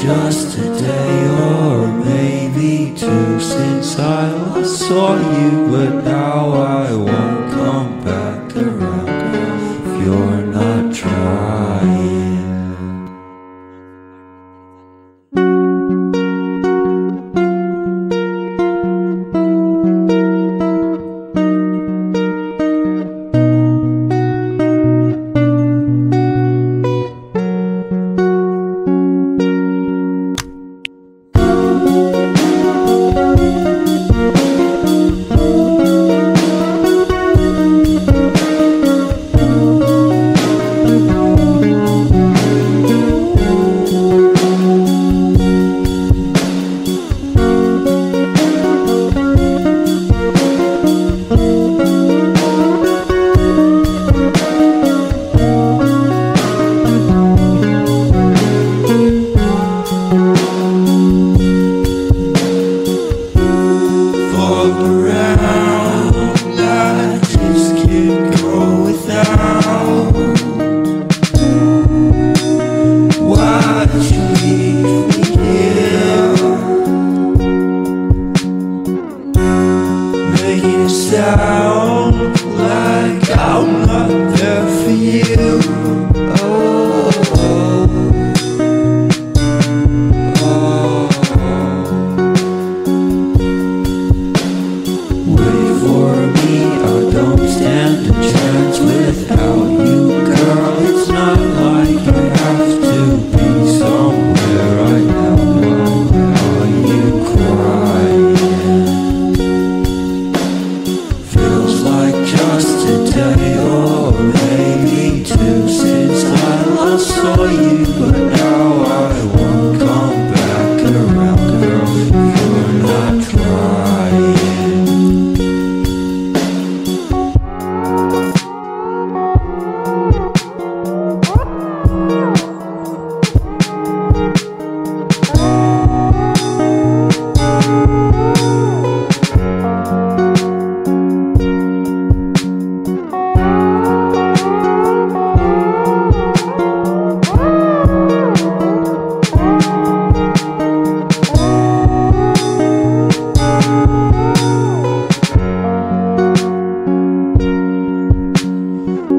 Just a day or maybe two since I last saw you, but now I want. teu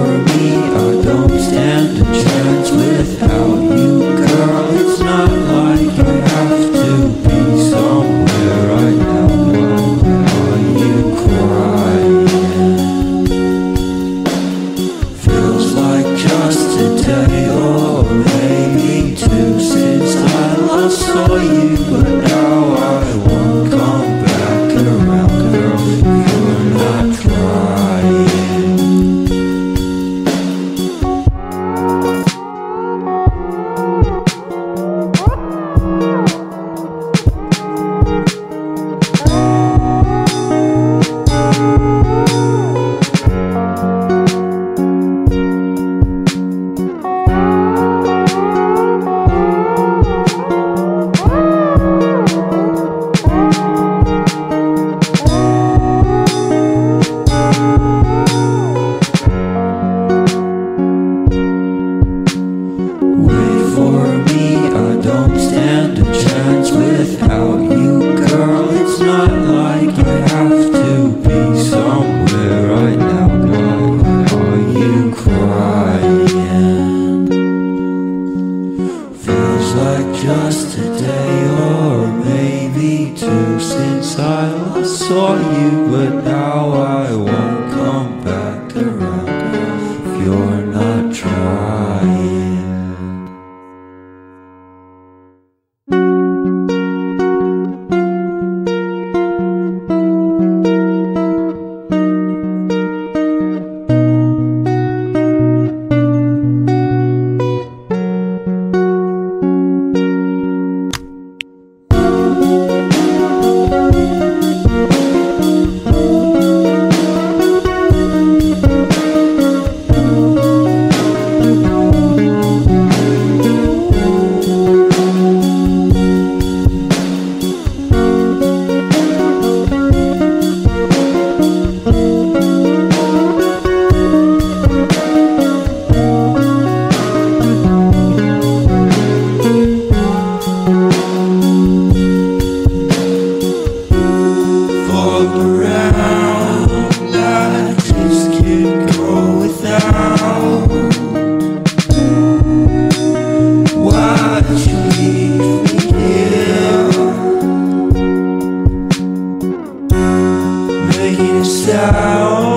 for me. I don't stand a chance without. or not. se